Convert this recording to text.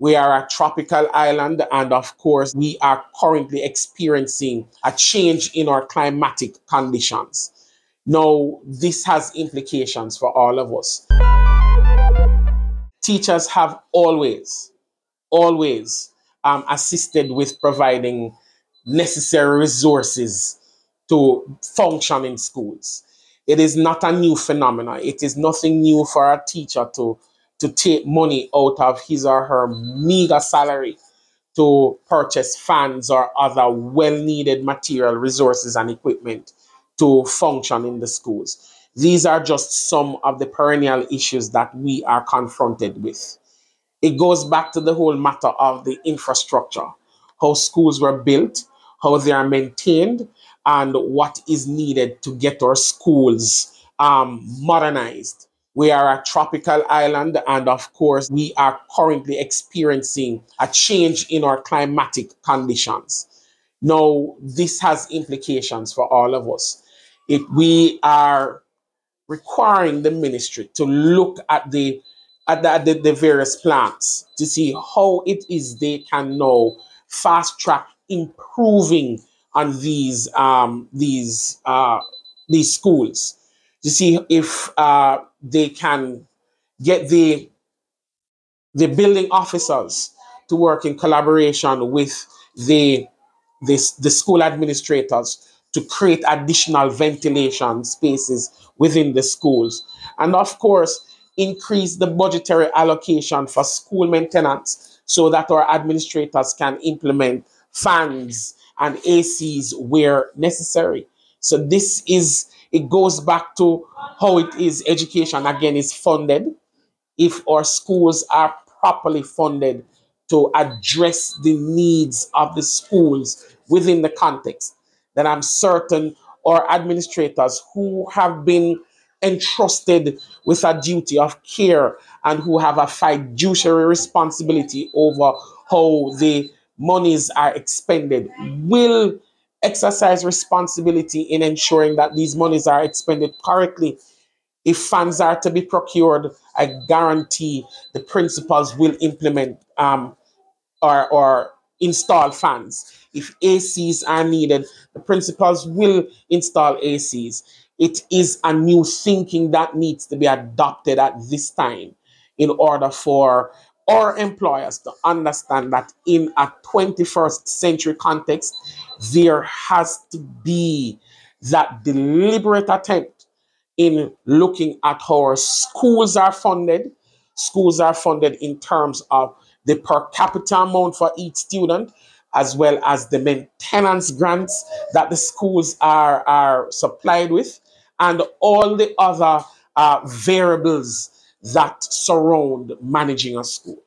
We are a tropical island, and of course, we are currently experiencing a change in our climatic conditions. Now, this has implications for all of us. Teachers have always, always um, assisted with providing necessary resources to function in schools. It is not a new phenomenon. It is nothing new for a teacher to to take money out of his or her meager salary to purchase fans or other well needed material resources and equipment to function in the schools. These are just some of the perennial issues that we are confronted with. It goes back to the whole matter of the infrastructure, how schools were built, how they are maintained, and what is needed to get our schools um, modernized we are a tropical island, and of course, we are currently experiencing a change in our climatic conditions. Now, this has implications for all of us. If we are requiring the ministry to look at the at the, the, the various plants to see how it is they can now fast track improving on these um, these uh, these schools to see if uh, they can get the the building officers to work in collaboration with the the, the school administrators to create additional ventilation spaces within the schools. And of course increase the budgetary allocation for school maintenance so that our administrators can implement fans and ACs where necessary. So this is it goes back to how it is education again is funded. If our schools are properly funded to address the needs of the schools within the context, then I'm certain our administrators who have been entrusted with a duty of care and who have a fiduciary responsibility over how the monies are expended will exercise responsibility in ensuring that these monies are expended correctly. If funds are to be procured, I guarantee the principals will implement um, or, or install fans. If ACs are needed, the principals will install ACs. It is a new thinking that needs to be adopted at this time in order for our employers to understand that in a 21st century context, there has to be that deliberate attempt in looking at how schools are funded. Schools are funded in terms of the per capita amount for each student, as well as the maintenance grants that the schools are, are supplied with, and all the other uh, variables that surround managing a school.